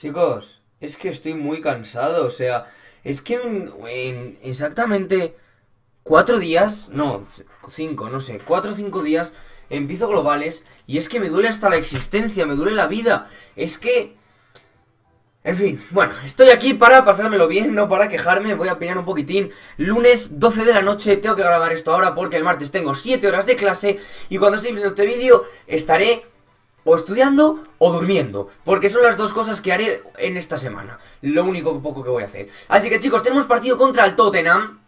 Chicos, es que estoy muy cansado, o sea, es que en, en exactamente cuatro días, no, cinco, no sé, cuatro o cinco días empiezo globales y es que me duele hasta la existencia, me duele la vida, es que... En fin, bueno, estoy aquí para pasármelo bien, no para quejarme, voy a opinar un poquitín. Lunes 12 de la noche, tengo que grabar esto ahora porque el martes tengo 7 horas de clase y cuando estoy viendo este vídeo estaré o estudiando o durmiendo, porque son las dos cosas que haré en esta semana. Lo único poco que voy a hacer. Así que chicos, tenemos partido contra el Tottenham.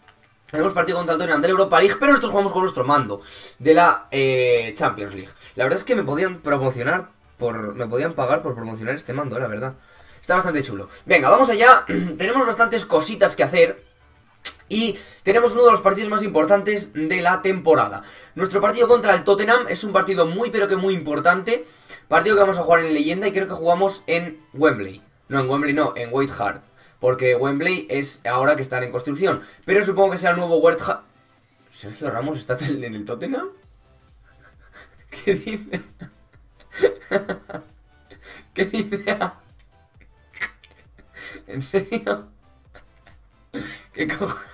Tenemos partido contra el Tottenham de la Europa League, pero nosotros jugamos con nuestro mando de la eh, Champions League. La verdad es que me podían promocionar por... Me podían pagar por promocionar este mando, eh, la verdad. Está bastante chulo. Venga, vamos allá. tenemos bastantes cositas que hacer. Y tenemos uno de los partidos más importantes de la temporada. Nuestro partido contra el Tottenham es un partido muy pero que muy importante. Partido que vamos a jugar en leyenda y creo que jugamos en Wembley. No, en Wembley no, en White Hart. Porque Wembley es ahora que están en construcción. Pero supongo que será el nuevo White Hart. ¿Sergio Ramos está en el Tottenham? ¿Qué dice? ¿Qué dice? ¿En serio? ¿Qué cojo?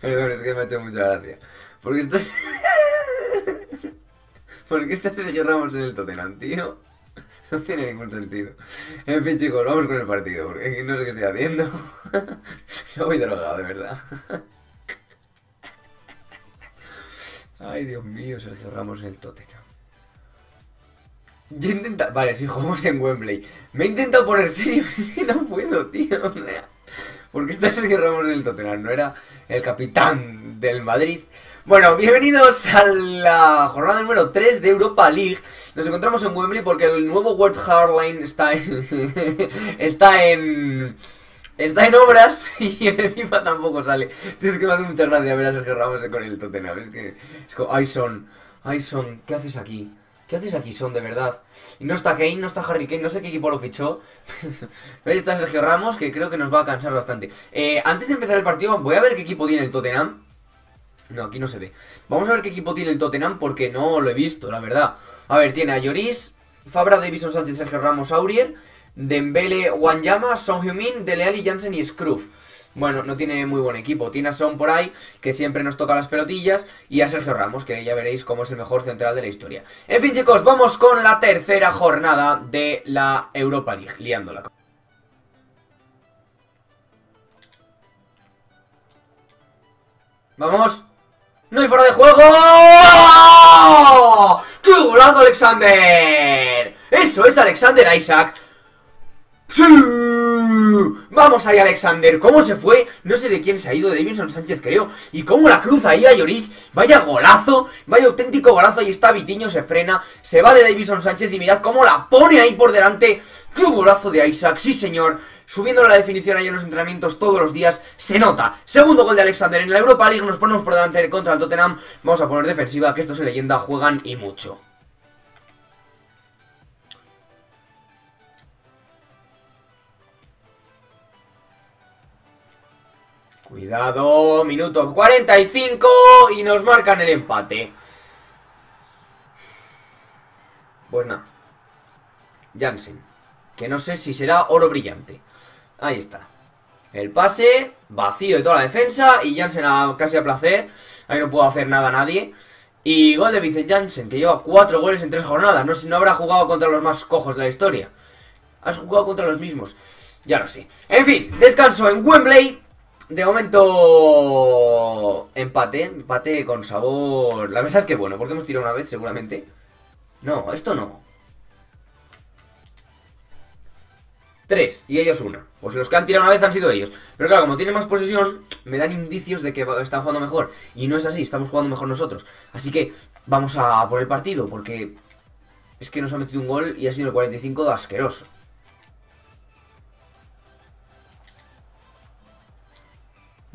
Perdón, es que me ha hecho mucha gracia. Porque estás. ¿Por qué está Ramos en el Tottenham, tío? No tiene ningún sentido. En fin, chicos, vamos con el partido, porque no sé qué estoy haciendo. No voy drogado, de verdad. Ay, Dios mío, Sergio Ramos en el Tottenham. Yo he intentado... Vale, si jugamos en Wembley. Me he intentado poner serio, pero no puedo, tío. Porque está Sergio Ramos en el Tottenham, no era el capitán del Madrid. Bueno, bienvenidos a la jornada número 3 de Europa League. Nos encontramos en Wembley porque el nuevo World Hard Line está en... está en... Está en obras y en el FIFA tampoco sale. Tío, Es que me hace mucha gracia ver a Sergio Ramos con el Tottenham. Es que... Es como... Ay, Son. Ay, Son. ¿Qué haces aquí? ¿Qué haces aquí, Son, de verdad? Y no está Kane, no está Harry Kane, no sé qué equipo lo fichó. Ahí está Sergio Ramos, que creo que nos va a cansar bastante. Eh, antes de empezar el partido, voy a ver qué equipo tiene el Tottenham. No, aquí no se ve. Vamos a ver qué equipo tiene el Tottenham porque no lo he visto, la verdad. A ver, tiene a Lloris, Fabra, Davison Sánchez, Sergio Ramos, Aurier, Dembele, Wanyama, Son Heung-min, Dele Alli, Jansen y Scruff. Bueno, no tiene muy buen equipo. Tiene a Son por ahí, que siempre nos toca las pelotillas, y a Sergio Ramos, que ya veréis cómo es el mejor central de la historia. En fin, chicos, vamos con la tercera jornada de la Europa League, liándola. ¡Vamos! ¡No hay fuera de juego! ¡Qué golazo, Alexander! ¡Eso es Alexander Isaac! ¡Sí! Vamos ahí, Alexander. ¿Cómo se fue? No sé de quién se ha ido, de Sánchez, creo. Y cómo la cruza ahí a Lloris. Vaya golazo, vaya auténtico golazo. Ahí está, Vitiño se frena. Se va de Davidson Sánchez y mirad cómo la pone ahí por delante. ¡Qué golazo de Isaac! Sí, señor. Subiendo la definición ahí en los entrenamientos todos los días, se nota. Segundo gol de Alexander en la Europa League. Nos ponemos por delante contra el Tottenham. Vamos a poner defensiva, que estos en leyenda juegan y mucho. Cuidado, minuto 45 y nos marcan el empate. Pues nada. Jansen. Que no sé si será oro brillante. Ahí está. El pase, vacío de toda la defensa y Jansen a, casi a placer. Ahí no puedo hacer nada a nadie. Y gol de Vicent Jansen, que lleva cuatro goles en tres jornadas. No, no habrá jugado contra los más cojos de la historia. Has jugado contra los mismos. Ya lo sé. En fin, descanso en Wembley. De momento empate, empate con sabor. La verdad es que bueno, porque hemos tirado una vez seguramente. No, esto no. Tres, y ellos una. Pues los que han tirado una vez han sido ellos. Pero claro, como tienen más posesión, me dan indicios de que están jugando mejor. Y no es así, estamos jugando mejor nosotros. Así que vamos a por el partido, porque es que nos ha metido un gol y ha sido el 45 de asqueroso.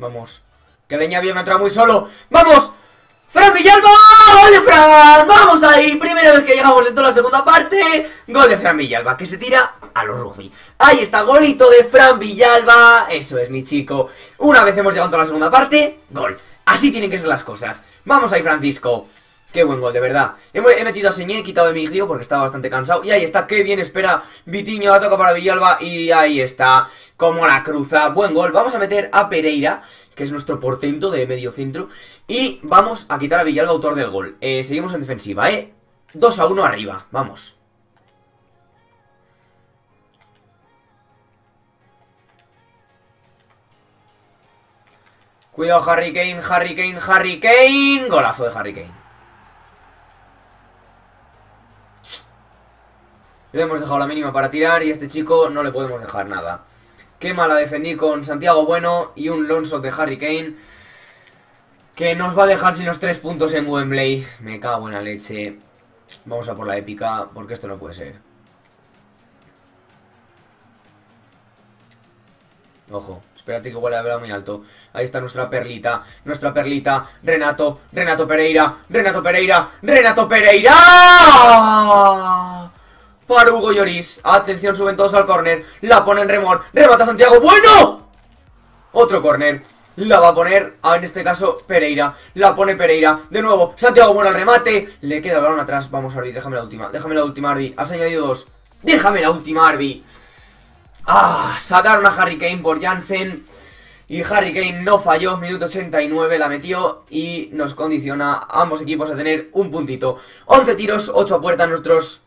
Vamos. Que Leña había entrado muy solo. ¡Vamos! ¡Fran Villalba! ¡Gol de Fran! ¡Vamos ahí! Primera vez que llegamos en toda la segunda parte. Gol de Fran Villalba, que se tira a los rugby. Ahí está, golito de Fran Villalba. Eso es, mi chico. Una vez hemos llegado en toda la segunda parte, gol. Así tienen que ser las cosas. Vamos ahí, Francisco. Qué buen gol, de verdad. He, metido a Señé, he quitado a Miglio porque estaba bastante cansado. Y ahí está, qué bien espera Vitiño, la toca para Villalba. Y ahí está, como la cruza. Buen gol. Vamos a meter a Pereira, que es nuestro portento de medio centro. Y vamos a quitar a Villalba, autor del gol. Eh, seguimos en defensiva, ¿eh? 2 a 1 arriba, vamos. Cuidado, Harry Kane, Harry Kane, Harry Kane. Golazo de Harry Kane. Le hemos dejado la mínima para tirar y a este chico no le podemos dejar nada. Qué mala defendí con Santiago Bueno y un Lonso de Harry Kane. Que nos va a dejar sin los tres puntos en Wembley. Me cago en la leche. Vamos a por la épica, porque esto no puede ser. Ojo. Espérate que igual a muy alto. Ahí está nuestra perlita. Nuestra perlita. Renato. Renato Pereira. Renato Pereira. Renato Pereira. Para Hugo Lloris. Atención, suben todos al córner. La pone en remor. Remata Santiago. ¡Bueno! Otro córner. La va a poner, en este caso, Pereira. La pone Pereira. De nuevo, Santiago bueno al remate. Le queda el balón atrás. Vamos, Arby, déjame la última. Déjame la última, Arby. Has añadido dos. Déjame la última, Arby. Ah, sacaron a Harry Kane por Jansen. Y Harry Kane no falló, minuto 89 la metió y nos condiciona a ambos equipos a tener un puntito. 11 tiros, 8 a puerta nuestros...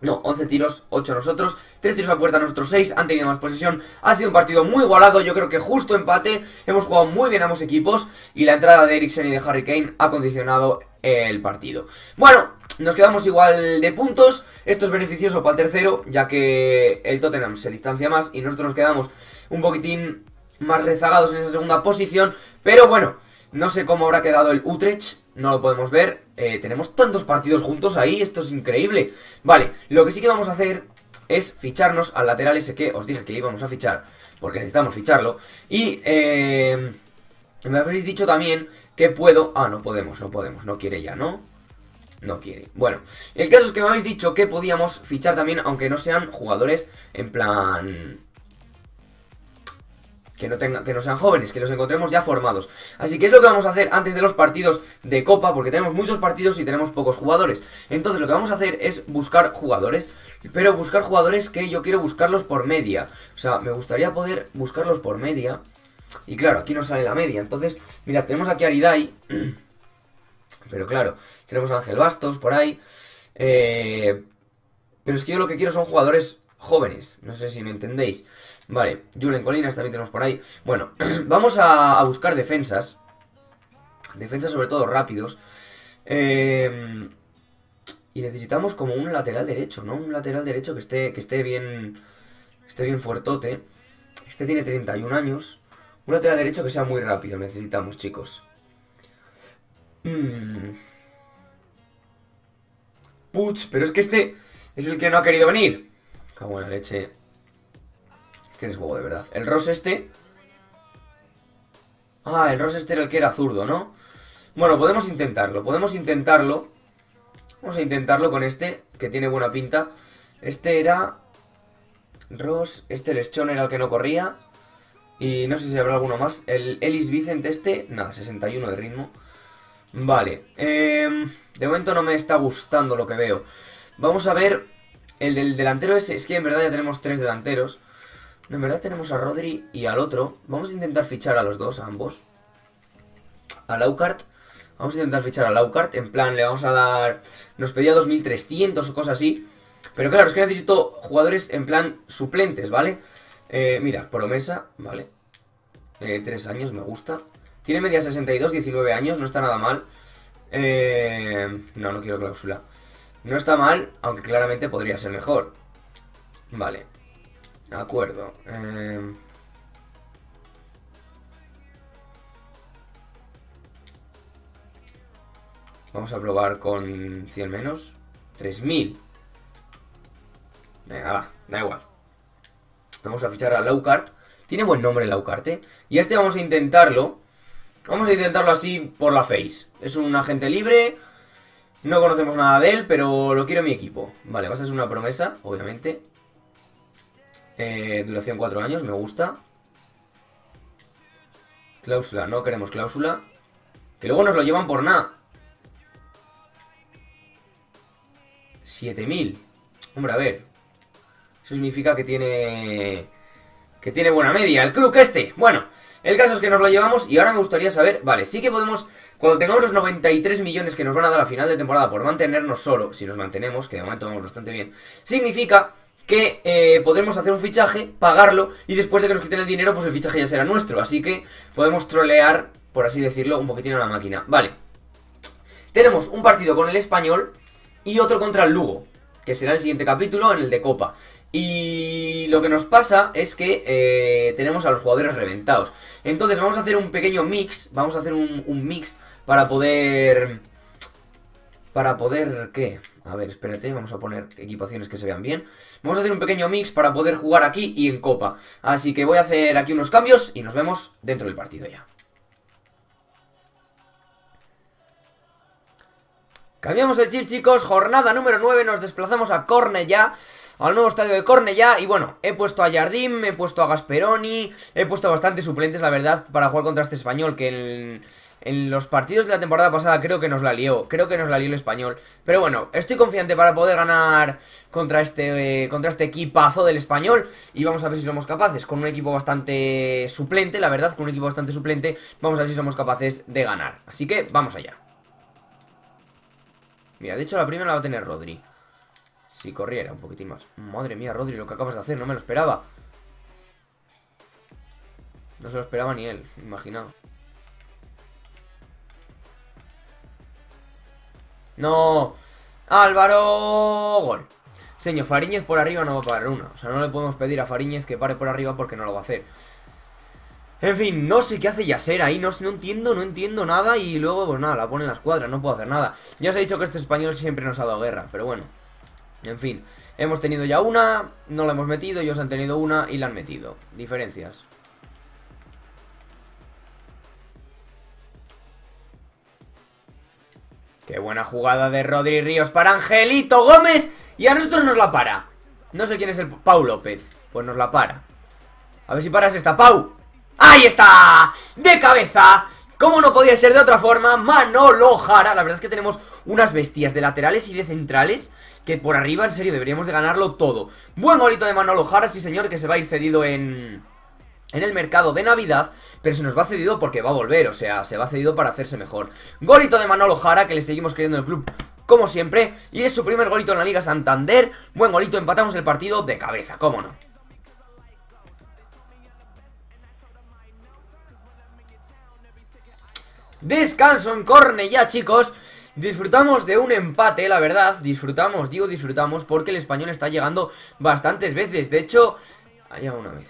No, 11 tiros, 8 nosotros, 3 tiros a puerta nuestros 6, han tenido más posesión. Ha sido un partido muy igualado, yo creo que justo empate. Hemos jugado muy bien ambos equipos y la entrada de Eriksen y de Harry Kane ha condicionado el partido. Bueno, nos quedamos igual de puntos. Esto es beneficioso para el tercero, ya que el Tottenham se distancia más y nosotros nos quedamos un poquitín más rezagados en esa segunda posición. Pero bueno, no sé cómo habrá quedado el Utrecht, no lo podemos ver. Eh, tenemos tantos partidos juntos ahí, esto es increíble. Vale, lo que sí que vamos a hacer es ficharnos al lateral ese que os dije que íbamos a fichar, porque necesitamos ficharlo. Y eh, me habéis dicho también que puedo... Ah, no podemos, no podemos, no quiere ya, ¿no? no quiere. Bueno, el caso es que me habéis dicho que podíamos fichar también, aunque no sean jugadores en plan... Que no, tenga, que no sean jóvenes, que los encontremos ya formados. Así que es lo que vamos a hacer antes de los partidos de Copa, porque tenemos muchos partidos y tenemos pocos jugadores. Entonces lo que vamos a hacer es buscar jugadores, pero buscar jugadores que yo quiero buscarlos por media. O sea, me gustaría poder buscarlos por media. Y claro, aquí no sale la media. Entonces, mira, tenemos aquí a Aridai. Pero claro, tenemos a Ángel Bastos por ahí. Eh, pero es que yo lo que quiero son jugadores jóvenes. No sé si me entendéis. Vale, Julen Colinas también tenemos por ahí. Bueno, vamos a, buscar defensas. Defensas sobre todo rápidos. Eh, y necesitamos como un lateral derecho, ¿no? Un lateral derecho que esté, que esté bien. Esté bien fuertote. Este tiene 31 años. Un lateral derecho que sea muy rápido, necesitamos, chicos. Mm. Puch, pero es que este es el que no ha querido venir. Cago en la leche. Que es huevo, de verdad. El Ross este... Ah, el Ross este era el que era zurdo, ¿no? Bueno, podemos intentarlo, podemos intentarlo. Vamos a intentarlo con este, que tiene buena pinta. Este era... Ross, este Leschón era el que no corría. Y no sé si habrá alguno más. El Ellis Vicent este, nada, 61 de ritmo. Vale, eh, de momento no me está gustando lo que veo. Vamos a ver el del delantero ese. Es que en verdad ya tenemos tres delanteros. En verdad tenemos a Rodri y al otro. Vamos a intentar fichar a los dos, a ambos. A Laukart. Vamos a intentar fichar a Laukart. En plan, le vamos a dar... Nos pedía 2300 o cosas así. Pero claro, es que necesito jugadores en plan suplentes, ¿vale? Eh, mira, promesa, ¿vale? Eh, tres años, me gusta. Tiene media 62, 19 años, no está nada mal. Eh, no, no quiero cláusula. No está mal, aunque claramente podría ser mejor. Vale. De acuerdo. Eh, vamos a probar con 100 menos. 3000. Venga, va, da igual. Vamos a fichar a Lowcart. Tiene buen nombre Lowcart, ¿eh? Y este vamos a intentarlo Vamos a intentarlo así por la face. Es un agente libre. No conocemos nada de él, pero lo quiero mi equipo. Vale, va a ser una promesa, obviamente. Eh, duración 4 años, me gusta. Cláusula, no queremos cláusula. Que luego nos lo llevan por nada. 7000. Hombre, a ver. Eso significa que tiene... Que tiene buena media. El Kruk este. Bueno, el caso es que nos lo llevamos y ahora me gustaría saber... Vale, sí que podemos... Cuando tengamos los 93 millones que nos van a dar a final de temporada por mantenernos solo, si nos mantenemos, que de momento vamos bastante bien, significa que eh, podremos hacer un fichaje, pagarlo, y después de que nos quiten el dinero, pues el fichaje ya será nuestro. Así que podemos trolear, por así decirlo, un poquitín a la máquina. Vale. Tenemos un partido con el español y otro contra el Lugo, que será el siguiente capítulo en el de Copa. Y lo que nos pasa es que eh, tenemos a los jugadores reventados. Entonces vamos a hacer un pequeño mix, vamos a hacer un, un mix para poder... Para poder... ¿qué? A ver, espérate, vamos a poner equipaciones que se vean bien. Vamos a hacer un pequeño mix para poder jugar aquí y en Copa. Así que voy a hacer aquí unos cambios y nos vemos dentro del partido ya. Cambiamos el chip, chicos. Jornada número 9. Nos desplazamos a Cornellá. Al nuevo estadio de Cornellá. Y bueno, he puesto a Jardim, he puesto a Gasperoni. He puesto bastantes suplentes, la verdad, para jugar contra este español. Que en, los partidos de la temporada pasada creo que nos la lió. Creo que nos la lió el español. Pero bueno, estoy confiante para poder ganar contra este, eh, contra este equipazo del español. Y vamos a ver si somos capaces. Con un equipo bastante suplente, la verdad, con un equipo bastante suplente. Vamos a ver si somos capaces de ganar. Así que vamos allá. Mira, de hecho la primera la va a tener Rodri. Si corriera un poquitín más. Madre mía, Rodri, lo que acabas de hacer, no me lo esperaba. No se lo esperaba ni él, imaginado. ¡No! ¡Álvaro! Gol. Señor, Fariñez por arriba no va a parar una. O sea, no le podemos pedir a Fariñez que pare por arriba porque no lo va a hacer. En fin, no sé qué hace Yaser ahí, no, no entiendo, no entiendo nada y luego, pues nada, la pone en la escuadra, no puedo hacer nada. Ya os he dicho que este español siempre nos ha dado guerra, pero bueno. En fin, hemos tenido ya una, no la hemos metido, ellos han tenido una y la han metido. Diferencias. Qué buena jugada de Rodri Ríos para Angelito Gómez y a nosotros nos la para. No sé quién es el Pau López, pues nos la para. A ver si paras esta, Pau. ¡Ahí está! ¡De cabeza! Como no podía ser de otra forma, Manolo Jara La verdad es que tenemos unas bestias de laterales y de centrales Que por arriba, en serio, deberíamos de ganarlo todo Buen golito de Manolo Jara, sí señor, que se va a ir cedido en... En el mercado de Navidad, pero se nos va cedido porque va a volver, o sea, se va cedido para hacerse mejor. Golito de Manolo Jara, que le seguimos queriendo en el club como siempre, y es su primer golito en la Liga Santander. Buen golito, empatamos el partido de cabeza, cómo no. Descanso en ya chicos. Disfrutamos de un empate, la verdad. Disfrutamos, digo disfrutamos Porque el español está llegando bastantes veces. De hecho, ha llegado una vez.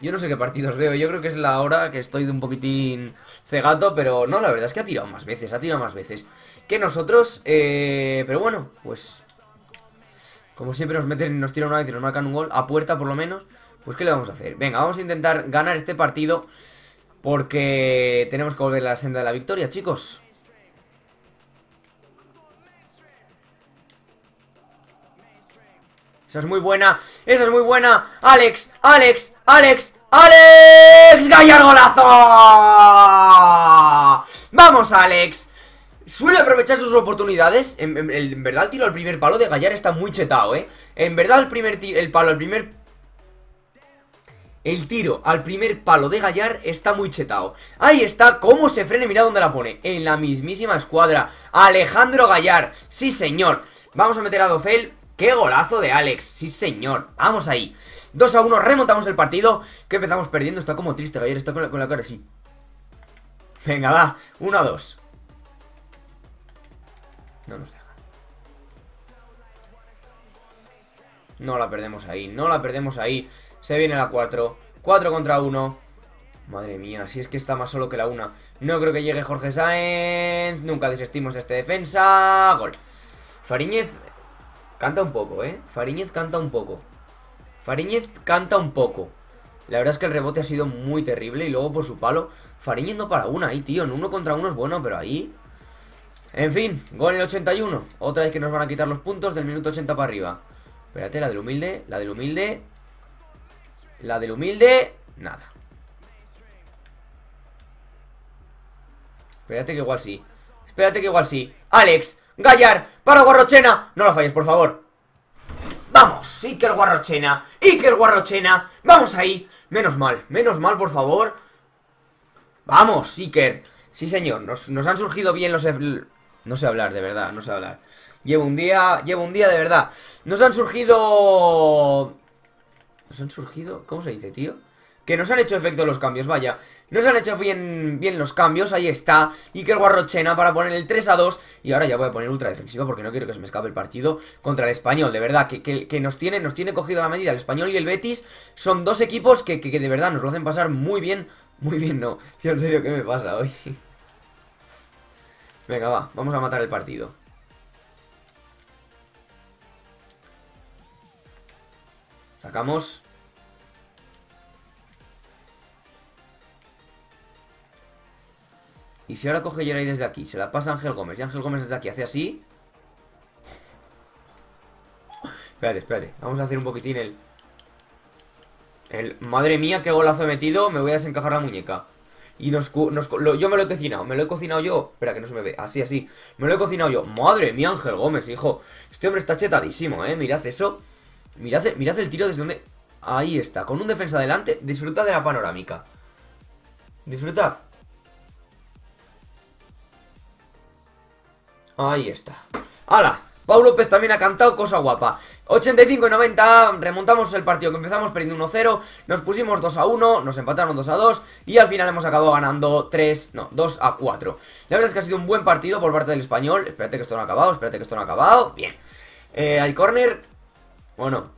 Yo no sé qué partidos veo. Yo creo que es la hora que estoy de un poquitín cegato Pero no, la verdad es que ha tirado más veces Ha tirado más veces que nosotros. Eh, Pero bueno, pues Como siempre nos meten, nos tiran una vez y nos marcan un gol A puerta por lo menos Pues ¿qué le vamos a hacer? Venga, vamos a intentar ganar este partido porque tenemos que volver a la senda de la victoria, chicos. Esa es muy buena, esa es muy buena. Alex, Alex, Alex, Alex Gallargolazo. Vamos Alex. Suele aprovechar sus oportunidades. En, verdad el tiro al primer palo de Gallar está muy chetado, eh En verdad el primer el palo, el primer el tiro al primer palo de Gallar está muy chetado. Ahí está, cómo se frena, mira dónde la pone. En la mismísima escuadra. Alejandro Gallar, sí señor. Vamos a meter a Docel. ¡Qué golazo de Alex! Sí señor, vamos ahí. 2 a 1, remontamos el partido. Que empezamos perdiendo, está como triste Gallar, está con la, con la cara así. Venga, va, 1 a 2. No nos deja. No la perdemos ahí, no la perdemos ahí. Se viene la 4. 4 contra 1. Madre mía, si es que está más solo que la 1. No creo que llegue Jorge Sáenz. Nunca desestimos este defensa. Gol. Fariñez canta un poco, ¿eh? Fariñez canta un poco. Fariñez canta un poco. La verdad es que el rebote ha sido muy terrible. Y luego por su palo. Fariñez no para una ahí, tío. En uno contra uno es bueno, pero ahí. En fin, gol en el 81. Otra vez que nos van a quitar los puntos del minuto 80 para arriba. Espérate, la del humilde. La del humilde. La del humilde, nada. Espérate que igual sí. Espérate que igual sí. Alex, Gallar para Guarrochena. No lo falles, por favor. Vamos, Iker Guarrochena. Iker Guarrochena. Vamos ahí. Menos mal, menos mal, por favor. Vamos, Iker. Sí, señor. Nos, nos han surgido bien los... No sé hablar, de verdad, no sé hablar. Llevo un día, llevo un día de verdad. Nos han surgido... Nos han surgido... ¿Cómo se dice, tío? Que nos han hecho efecto los cambios, vaya. Nos han hecho bien, bien los cambios, ahí está. El Guarrochena para poner el 3 a 2 Y ahora ya voy a poner ultra defensiva porque no quiero que se me escape el partido Contra el Español, de verdad Que, que, nos, tiene, nos tiene cogido la medida El Español y el Betis. Son dos equipos que, que, de verdad nos lo hacen pasar muy bien Muy bien, no. En serio, ¿qué me pasa hoy? Venga, va, vamos a matar el partido Sacamos Y si ahora coge Geray desde aquí, se la pasa a Ángel Gómez y Ángel Gómez desde aquí hace así. Espérate, espérate. Vamos a hacer un poquitín el... El... Madre mía, qué golazo he metido. Me voy a desencajar la muñeca. Y nos, yo me lo he cocinado, me lo he cocinado yo. Espera, que no se me ve. Así, así. Me lo he cocinado yo. Madre mía, Ángel Gómez, hijo. Este hombre está chetadísimo, eh. Mirad eso. Mirad, mirad el tiro desde donde. Ahí está. Con un defensa adelante. Disfrutad de la panorámica. Disfrutad. Ahí está. ¡Hala! Pau López también ha cantado, cosa guapa 85 y 90, remontamos el partido que empezamos perdiendo 1-0 Nos pusimos 2-1, nos empataron 2-2 Y al final hemos acabado ganando 3, no, 2-4 La verdad es que ha sido un buen partido por parte del español Espérate que esto no ha acabado, espérate que esto no ha acabado Bien eh, Hay corner Bueno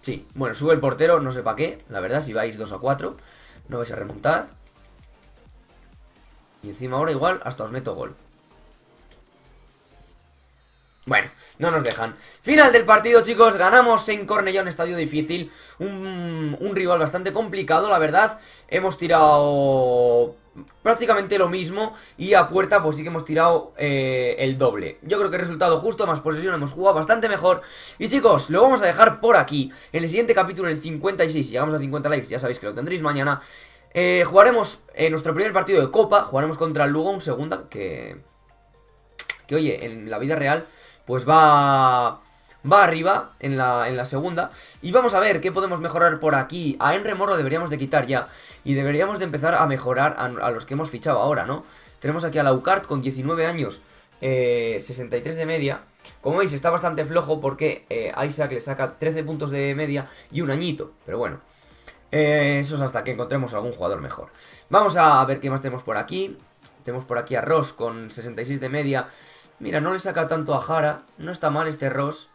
Sí, bueno, sube el portero, no sé para qué La verdad, si vais 2-4 No vais a remontar. Y encima ahora igual hasta os meto gol bueno, no nos dejan. Final del partido, chicos. Ganamos en Cornellón, estadio difícil. Un, rival bastante complicado, la verdad. Hemos tirado prácticamente lo mismo y a puerta pues sí que hemos tirado eh, el doble Yo creo que resultado justo, más posesión, hemos jugado bastante mejor Y chicos, lo vamos a dejar por aquí En el siguiente capítulo, el 56, si llegamos a 50 likes, ya sabéis que lo tendréis mañana eh, Jugaremos en nuestro primer partido de Copa Jugaremos contra el Lugo, un segunda Que, que oye, en la vida real pues va... Va arriba en la, en la segunda. Y vamos a ver qué podemos mejorar por aquí. A Enremor lo deberíamos de quitar ya. Y deberíamos de empezar a mejorar a, los que hemos fichado ahora, ¿no? Tenemos aquí a Laucart con 19 años eh, 63 de media. Como veis está bastante flojo porque eh, Isaac le saca 13 puntos de media y un añito. Pero bueno eh, Eso es hasta que encontremos algún jugador mejor. Vamos a ver qué más tenemos por aquí. Tenemos por aquí a Ross con 66 de media Mira, no le saca tanto a Jara. No está mal este Ross.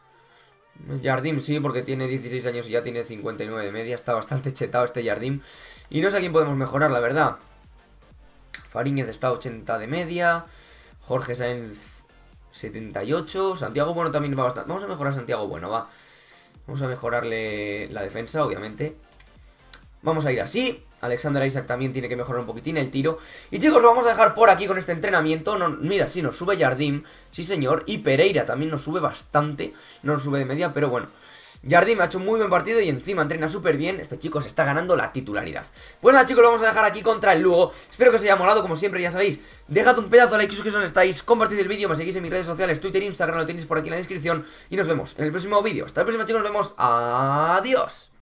Jardim sí, porque tiene 16 años y ya tiene 59 de media. Está bastante chetado este Jardim. Y no sé a quién podemos mejorar, la verdad. Fariñez está 80 de media. Jorge Sainz 78. Santiago Bueno también va bastante. Vamos a mejorar a Santiago Bueno, va. Vamos a mejorarle la defensa, obviamente. Vamos a ir así. Alexander Isaac también tiene que mejorar un poquitín el tiro. Y chicos, lo vamos a dejar por aquí con este entrenamiento. No, mira, sí, nos sube Jardim, sí señor. Y Pereira también nos sube bastante. No nos sube de media, pero bueno. Jardim ha hecho un muy buen partido y encima entrena súper bien. Este chico se está ganando la titularidad. Pues nada, chicos, lo vamos a dejar aquí contra el Lugo. Espero que os haya molado, como siempre, ya sabéis. Dejad un pedazo de like, si donde estáis. Compartid el vídeo, me seguís en mis redes sociales, Twitter, Instagram, lo tenéis por aquí en la descripción. Y nos vemos en el próximo vídeo. Hasta la próxima, chicos, nos vemos. Adiós.